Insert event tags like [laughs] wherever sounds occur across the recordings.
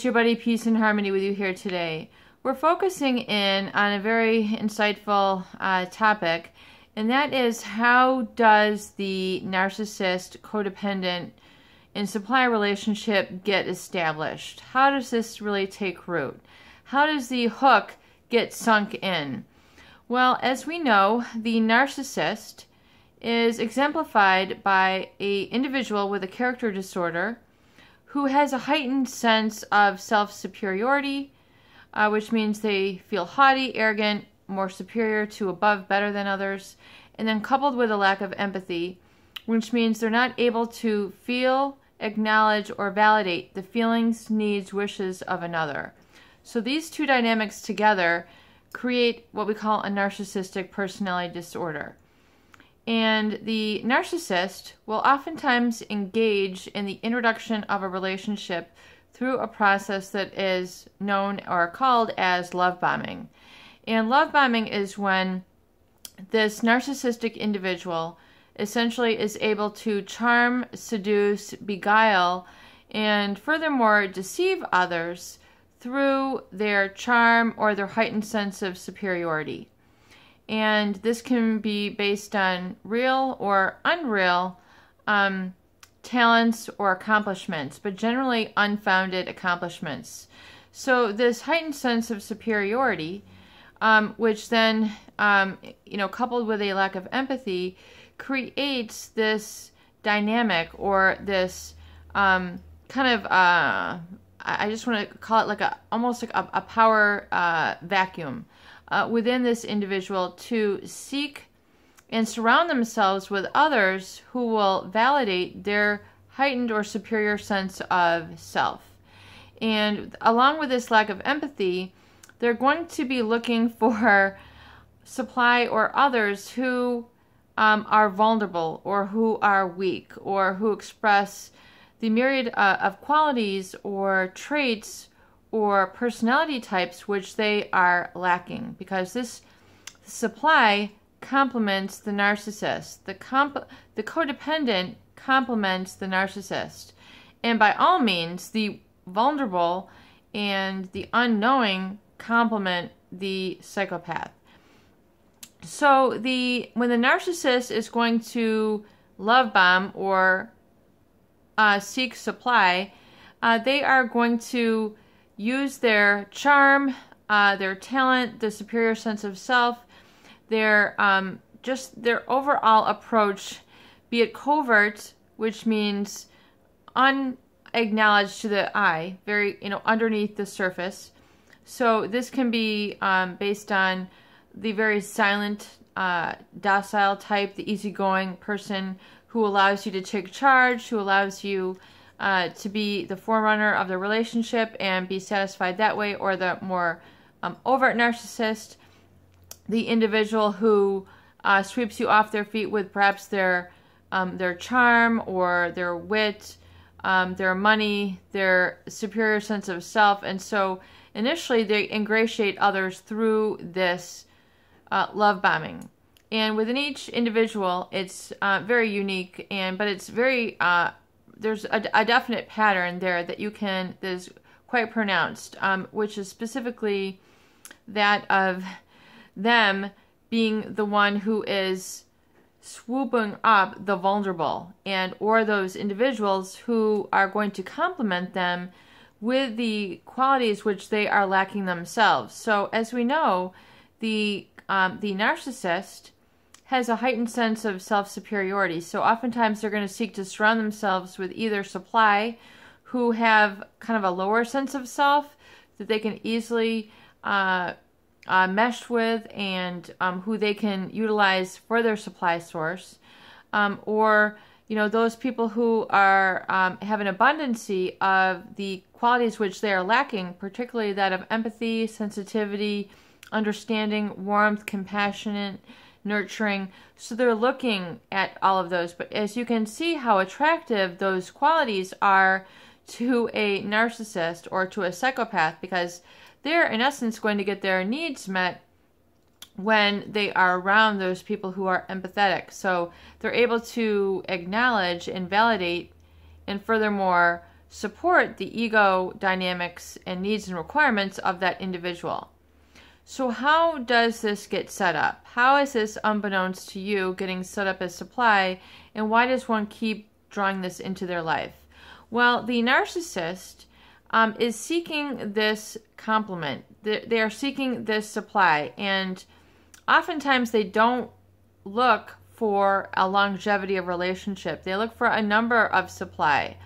it's your buddy Peace and Harmony with you here today. We're focusing in on a very insightful uh, topic, and that is how does the narcissist codependent and supply relationship get established? How does this really take root? How does the hook get sunk in? Well, as we know, the narcissist is exemplified by a individual with a character disorder who has a heightened sense of self superiority, uh, which means they feel haughty, arrogant, more superior to above, better than others, and then coupled with a lack of empathy, which means they're not able to feel, acknowledge, or validate the feelings, needs, wishes of another. So these two dynamics together create what we call a narcissistic personality disorder. And the narcissist will oftentimes engage in the introduction of a relationship through a process that is known or called as love bombing. And love bombing is when this narcissistic individual essentially is able to charm, seduce, beguile, and furthermore deceive others through their charm or their heightened sense of superiority and this can be based on real or unreal um, talents or accomplishments, but generally unfounded accomplishments. So this heightened sense of superiority, um, which then, um, you know, coupled with a lack of empathy, creates this dynamic or this um, kind of uh, I just want to call it like a almost like a, a power uh, vacuum uh, within this individual to seek and surround themselves with others who will validate their heightened or superior sense of self. And along with this lack of empathy, they're going to be looking [laughs] for supply or others who um, are vulnerable or who are weak or who express the myriad uh, of qualities or traits or personality types which they are lacking because this supply complements the narcissist. The comp- the codependent complements the narcissist. And by all means, the vulnerable and the unknowing complement the psychopath. So the when the narcissist is going to love bomb or uh, seek supply, uh, they are going to use their charm, uh, their talent, the superior sense of self, their um, just their overall approach, be it covert, which means unacknowledged to the eye, very you know underneath the surface. So this can be um, based on the very silent, uh, docile type, the easygoing person who allows you to take charge, who allows you uh, to be the forerunner of the relationship and be satisfied that way, or the more um, overt narcissist, the individual who uh, sweeps you off their feet with perhaps their um, their charm or their wit, um, their money, their superior sense of self, and so initially they ingratiate others through this uh, love bombing. And within each individual, it's uh, very unique, and but it's very uh, there's a, a, definite pattern there that you can that is quite pronounced, um, which is specifically that of them being the one who is swooping up the vulnerable and or those individuals who are going to complement them with the qualities which they are lacking themselves. So as we know, the um, the narcissist has a heightened sense of self superiority. So oftentimes they're going to seek to surround themselves with either supply who have kind of a lower sense of self that they can easily uh, uh, mesh with and um, who they can utilize for their supply source, um, or you know those people who are um, have an abundancy of the qualities which they are lacking, particularly that of empathy, sensitivity, understanding, warmth, compassionate nurturing. So they're looking at all of those. But as you can see how attractive those qualities are to a narcissist or to a psychopath because they're in essence going to get their needs met when they are around those people who are empathetic. So they're able to acknowledge and validate and furthermore support the ego dynamics and needs and requirements of that individual. So, how does this get set up? How is this, unbeknownst to you, getting set up as supply, and why does one keep drawing this into their life? Well, the narcissist um, is seeking this complement. They, they are seeking this supply, and oftentimes they don't look for a longevity of relationship. They look for a number of supply.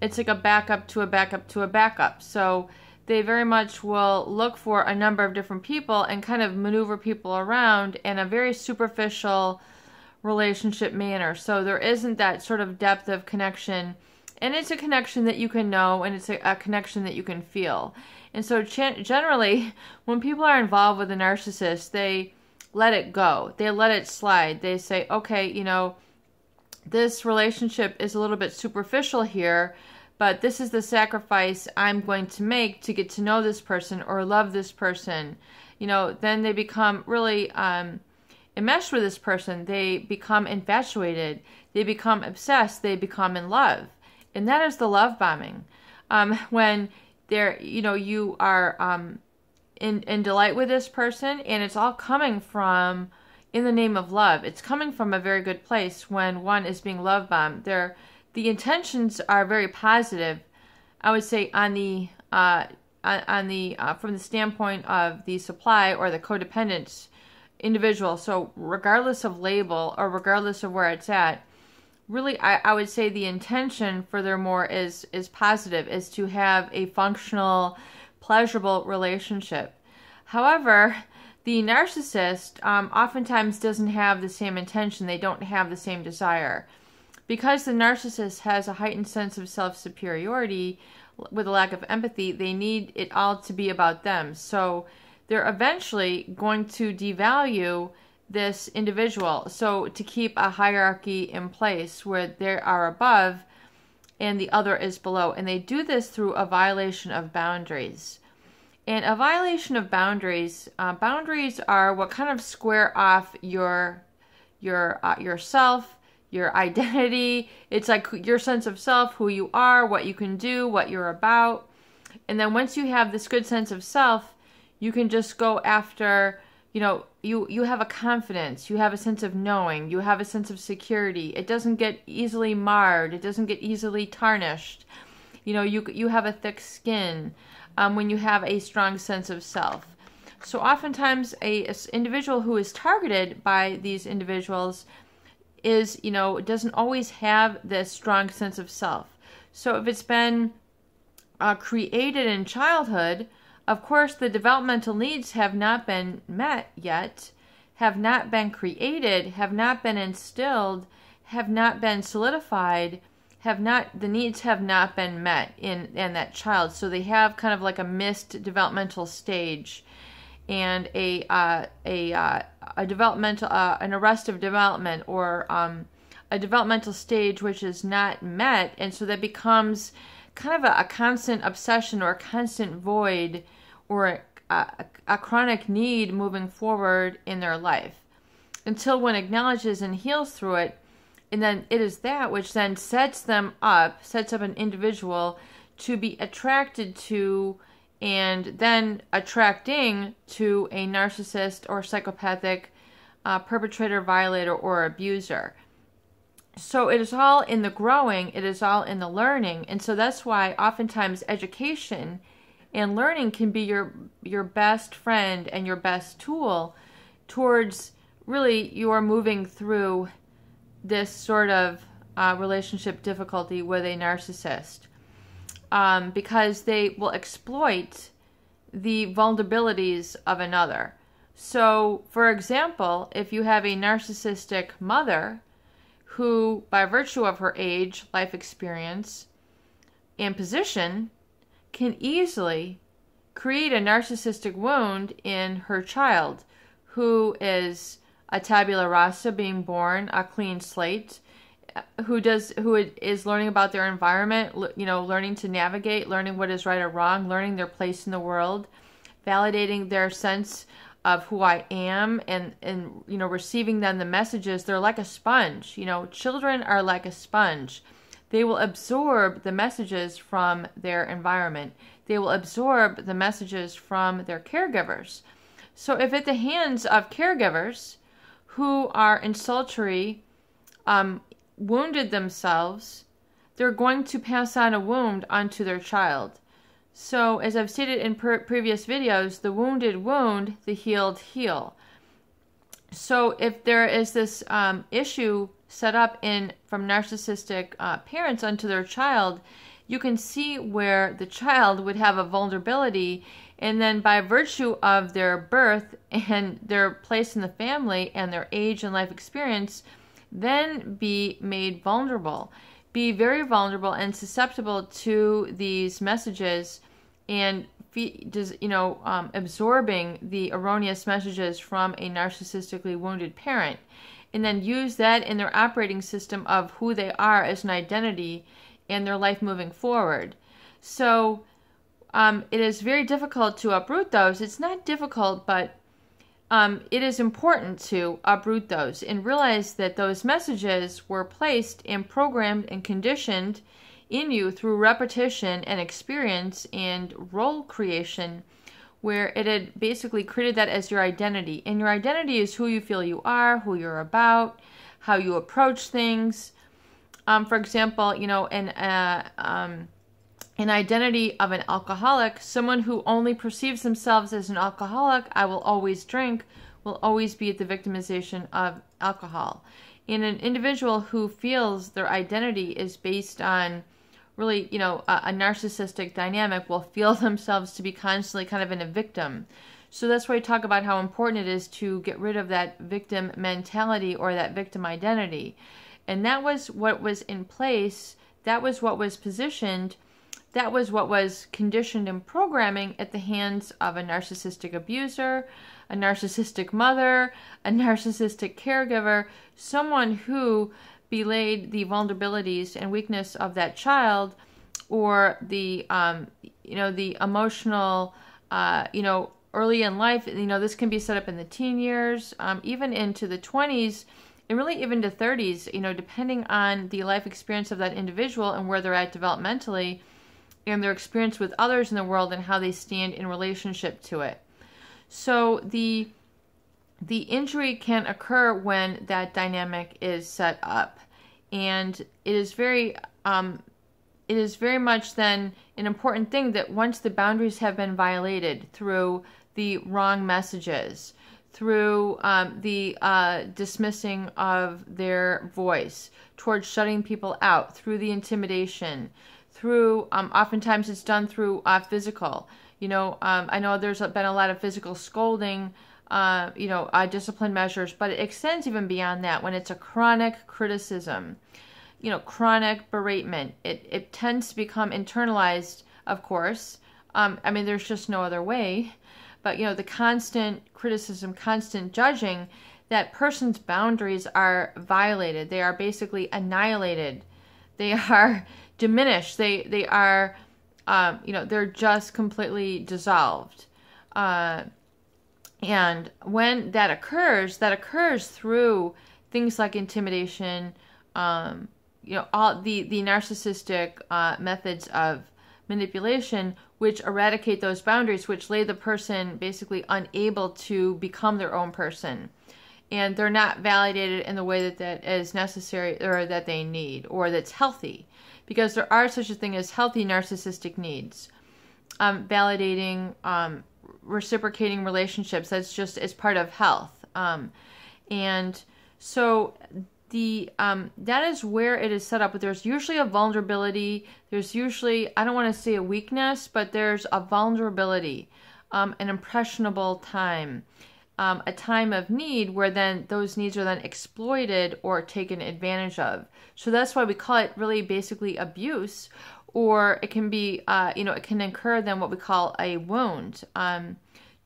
It's like a backup to a backup to a backup. So they very much will look for a number of different people and kind of maneuver people around in a very superficial relationship manner. So there isn't that sort of depth of connection. And it's a connection that you can know and it's a, a connection that you can feel. And so generally, [laughs] when people are involved with a narcissist, they let it go. They let it slide. They say, okay, you know, this relationship is a little bit superficial here, but this is the sacrifice I'm going to make to get to know this person or love this person. You know, then they become really um, enmeshed with this person. They become infatuated. They become obsessed. They become in love. And that is the love bombing. Um, [laughs] when there, you know, you are um, in, in delight with this person and it's all coming from in the name of love. It's coming from a very good place when one is being love bombed. There, the intentions are very positive. I would say on the uh, on the uh, from the standpoint of the supply or the codependent individual. So regardless of label or regardless of where it's at, really I, I would say the intention furthermore is is positive is to have a functional pleasurable relationship however the narcissist um, oftentimes doesn't have the same intention they don't have the same desire because the narcissist has a heightened sense of self superiority with a lack of empathy they need it all to be about them so they're eventually going to devalue this individual. So to keep a hierarchy in place where they are above and the other is below. And they do this through a violation of boundaries. And a violation of boundaries, uh, boundaries are what kind of square off your your uh, yourself, your identity. It's like your sense of self, who you are, what you can do, what you're about. And then once you have this good sense of self, you can just go after you know you you have a confidence you have a sense of knowing you have a sense of security it doesn't get easily marred it doesn't get easily tarnished you know you you have a thick skin um, when you have a strong sense of self so oftentimes a, a individual who is targeted by these individuals is you know it doesn't always have this strong sense of self so if it's been uh, created in childhood of course, the developmental needs have not been met yet, have not been created, have not been instilled, have not been solidified, have not the needs have not been met in in that child. So they have kind of like a missed developmental stage and a uh, a uh, a developmental uh, an arrest of development or um, a developmental stage which is not met, and so that becomes kind of a, a constant obsession or a constant void or a, a, chronic need moving forward in their life. Until one acknowledges and heals through it and then it is that which then sets them up sets up an individual to be attracted to and then attracting to a narcissist or psychopathic uh, perpetrator violator or abuser. So it is all in the growing it is all in the learning and so that's why oftentimes education and learning can be your your best friend and your best tool towards really you are moving through this sort of uh, relationship difficulty with a narcissist um, because they will exploit the vulnerabilities of another. So, for example, if you have a narcissistic mother who, by virtue of her age, life experience, and position, can easily create a narcissistic wound in her child who is a tabula rasa being born a clean slate who does who is learning about their environment you know learning to navigate learning what is right or wrong learning their place in the world validating their sense of who I am and and you know receiving then the messages they're like a sponge you know children are like a sponge they will absorb the messages from their environment. They will absorb the messages from their caregivers. So, if at the hands of caregivers who are insultory, um, wounded themselves, they're going to pass on a wound onto their child. So, as I've stated in previous videos, the wounded wound, the healed heal. So, if there is this um, issue set up in from narcissistic uh, parents onto their child, you can see where the child would have a vulnerability, and then by virtue of their birth and their place in the family and their age and life experience, then be made vulnerable, be very vulnerable and susceptible to these messages and you know um, absorbing the erroneous messages from a narcissistically wounded parent. And then use that in their operating system of who they are as an identity and their life moving forward. So um, it is very difficult to uproot those. It's not difficult but um, it is important to uproot those and realize that those messages were placed and programmed and conditioned in you through repetition and experience and role creation where it had basically created that as your identity. And your identity is who you feel you are, who you're about, how you approach things. Um, for example, you know, and uh, um, an identity of an alcoholic, someone who only perceives themselves as an alcoholic, I will always drink, will always be at the victimization of alcohol. In an individual who feels their identity is based on really, you know, a, a narcissistic dynamic will feel [laughs] themselves to be constantly kind of in a victim. So that's why we talk about how important it is to get rid of that victim mentality or that victim identity. And that was what was in place, that was what was positioned, that was what was conditioned in programming at the hands of a narcissistic abuser, a narcissistic mother, a [laughs] narcissistic caregiver, someone who belayed the vulnerabilities and weakness of that child or the um, you know the emotional uh, you know early in life you know this can be set up in the teen years um, even into the 20s and really even to 30s you know depending on the life experience of that individual and where they're at developmentally and their experience with others in the world and how they stand in relationship to it. So the the injury can occur when that dynamic is set up. And it is very um, it is very much then an important thing that once the boundaries have been violated through the wrong messages through um, the uh, dismissing of their voice towards shutting people out through the intimidation through um, oftentimes it's done through uh, physical you know um, i know there's been a lot of physical scolding uh, you know, uh, discipline measures, but it extends even beyond that when it's a chronic criticism, you know, chronic beratement. It, it tends to become internalized, of course. Um, I mean, there's just no other way. But, you know, the constant criticism, constant judging, that person's boundaries are violated. They are basically annihilated. They [laughs] are diminished. They, they are, um, you know, they're just completely dissolved. Uh, and when that occurs, that occurs through things like intimidation, um, you know, all the, the narcissistic uh, methods of manipulation, which eradicate those boundaries, which lay the person basically unable to become their own person. And they're not validated in the way that that is necessary or that they need or that's healthy. Because there are such a thing as healthy narcissistic needs. Um, validating um, reciprocating relationships. That's just as part of health. Um, and so the um, that is where it is set up. But there's usually a vulnerability. There's usually I don't want to say a weakness, but there's a vulnerability, um, an impressionable time, um, a time of need where then those needs are then exploited or taken advantage of. So that's why we call it really basically abuse or it can be, uh, you know, it can incur then what we call a wound um,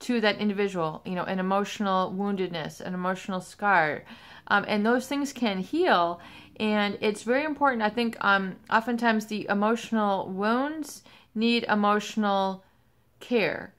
to that individual, you know, an emotional woundedness, an emotional scar. Um, and those things can heal. And it's very important. I think um, oftentimes the emotional wounds need emotional care.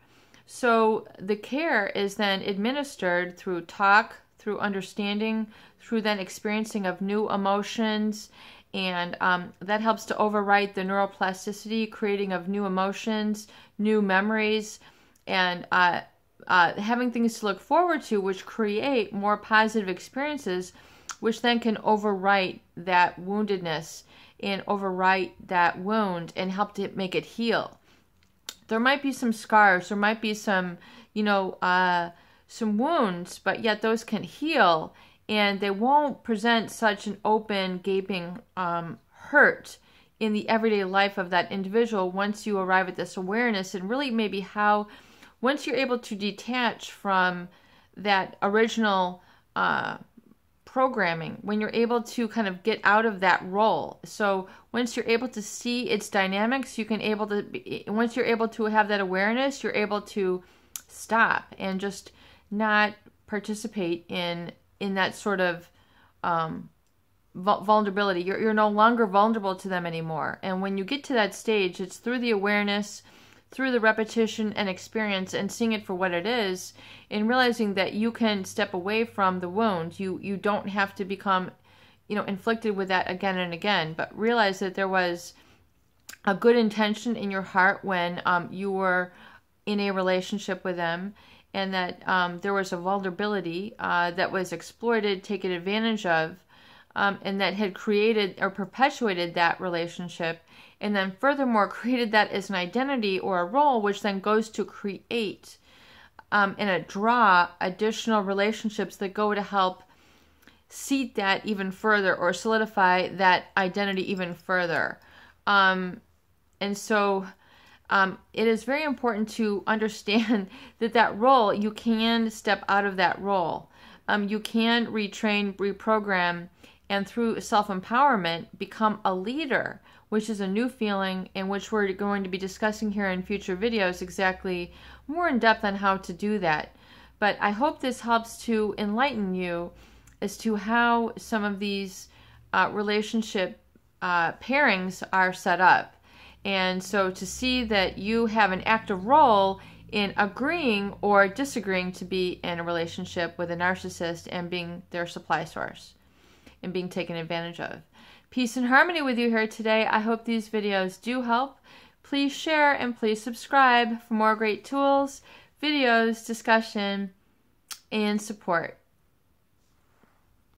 So the care is then administered through talk, through understanding, through then experiencing of new emotions and um, that helps to overwrite the neuroplasticity, creating of new emotions, new memories, and uh, uh, having things to look forward to, which create more positive experiences, which then can overwrite that woundedness and overwrite that wound and help to make it heal. There might be some scars, there might be some, you know, uh, some wounds, but yet those can heal and they won't present such an open, gaping um, hurt in the everyday life of that individual once you arrive at this awareness and really maybe how once you're able to detach from that original uh, programming, when you're able to kind of get out of that role. So once you're able to see its dynamics, you can able to be, once you're able to have that awareness, you're able to stop and just not participate in in that sort of um, vulnerability. You're you're no longer vulnerable to them anymore. And when you get to that stage, it's through the awareness through the repetition and experience and seeing it for what it is and realizing that you can step away from the wound. You you don't have to become you know inflicted with that again and again but realize that there was a good intention in your heart when um, you were in a relationship with them and that um, there was a vulnerability uh, that was exploited taken advantage of um, and that had created or perpetuated that relationship and then furthermore [laughs] created that as an identity or a role, which then goes to create um, and draw additional relationships that go to help seat that even further or solidify that identity even further. Um, and so um, it is very important to [laughs] understand that that role, you can step out of that role. Um, you can retrain, reprogram, and through self empowerment, become a leader which is a new feeling and which we're going to be discussing here in future videos exactly more in depth on how to do that. But I hope this helps to enlighten you as to how some of these uh, relationship uh, pairings are set up. And so to see that you have an active role in agreeing or disagreeing to be in a relationship with a narcissist and being their supply source and being taken advantage of. Peace and harmony with you here today. I hope these videos do help. Please share and please subscribe for more great tools, videos, discussion, and support.